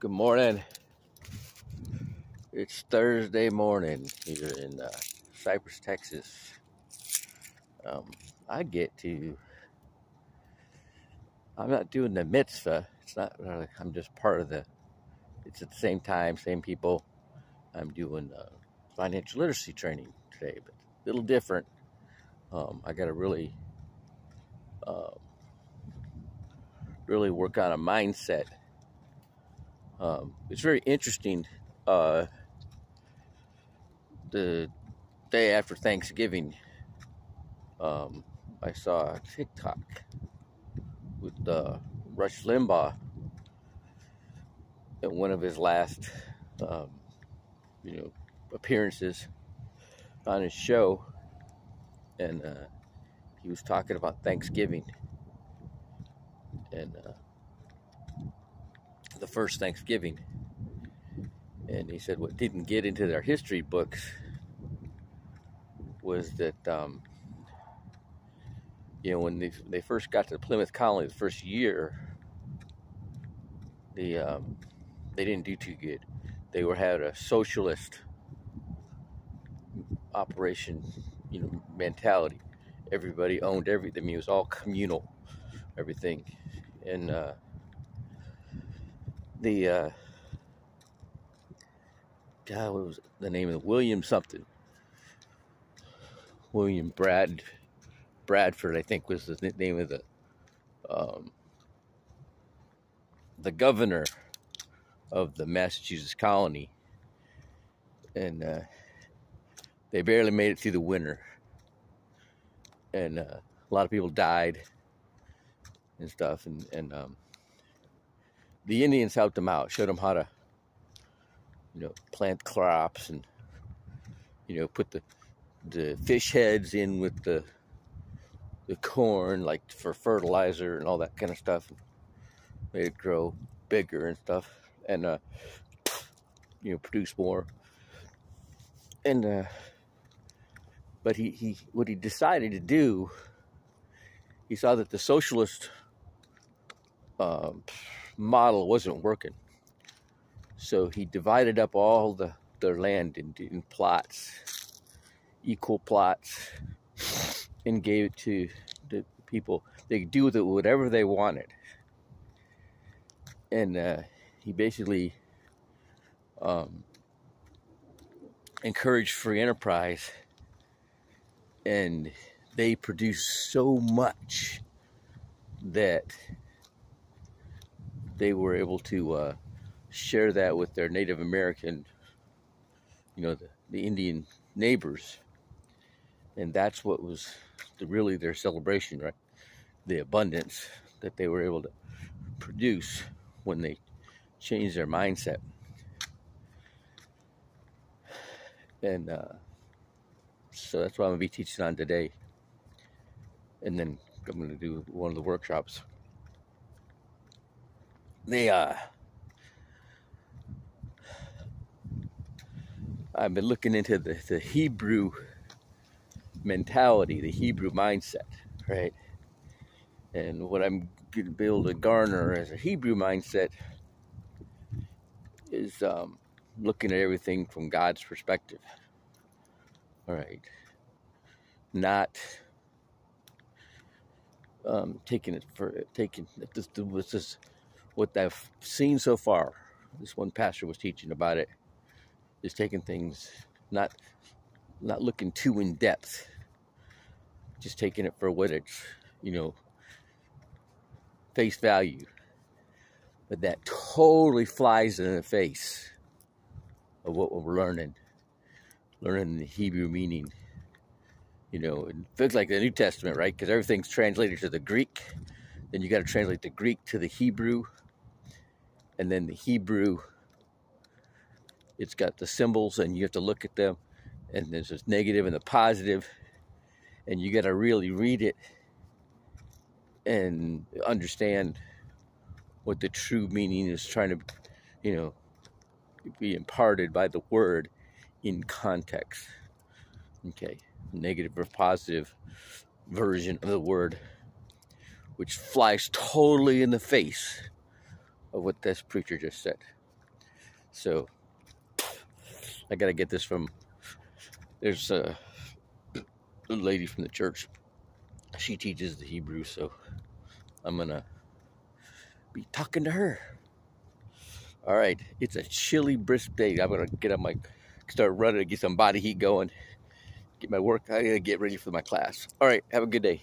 Good morning. It's Thursday morning here in uh, Cypress, Texas. Um, I get to, I'm not doing the mitzvah. It's not really, I'm just part of the, it's at the same time, same people. I'm doing uh, financial literacy training today, but a little different. Um, I got to really, uh, really work on a mindset. Um, it's very interesting. Uh, the day after Thanksgiving, um, I saw a TikTok with uh, Rush Limbaugh at one of his last, um, you know, appearances on his show, and uh, he was talking about Thanksgiving and uh, the first Thanksgiving, and he said what didn't get into their history books was that um, you know when they, they first got to the Plymouth Colony the first year, the um, they didn't do too good. They were had a socialist operation, you know, mentality. Everybody owned everything. I mean, it was all communal, everything, and uh, the uh, God, what was the name of the William something? William Brad Bradford, I think, was the name of the um, the governor of the Massachusetts colony, and uh, they barely made it through the winter, and uh, a lot of people died and stuff, and and um, the Indians helped them out, showed them how to, you know, plant crops and you know put the the fish heads in with the the corn, like for fertilizer and all that kind of stuff. And made it grow bigger and stuff, and uh, you know, produce more. And uh, but he, he what he decided to do, he saw that the socialist um, model wasn't working, so he divided up all the their land in, in plots equal plots and gave it to the people. They could do with it whatever they wanted. And uh, he basically um, encouraged free enterprise, and they produced so much that they were able to uh, share that with their Native American, you know, the, the Indian neighbors and that's what was the, really their celebration, right? The abundance that they were able to produce when they changed their mindset. And uh, so that's what I'm going to be teaching on today. And then I'm going to do one of the workshops. They, uh, I've been looking into the, the Hebrew mentality, the Hebrew mindset, right? And what I'm going to be able to garner as a Hebrew mindset is um, looking at everything from God's perspective. All right. Not um, taking it for taking this, this is what I've seen so far. This one pastor was teaching about it. Is taking things not not looking too in depth just taking it for what it's, you know, face value. But that totally flies in the face of what we're learning. Learning the Hebrew meaning. You know, it feels like the New Testament, right? Because everything's translated to the Greek. Then you got to translate the Greek to the Hebrew. And then the Hebrew, it's got the symbols, and you have to look at them. And there's this negative and the positive and you got to really read it and understand what the true meaning is trying to, you know, be imparted by the word in context. Okay, negative or positive version of the word, which flies totally in the face of what this preacher just said. So I got to get this from. There's a, a lady from the church. She teaches the Hebrew, so I'm gonna be talking to her. All right, it's a chilly, brisk day. I'm gonna get up my, start running, to get some body heat going, get my work. I gotta get ready for my class. All right, have a good day.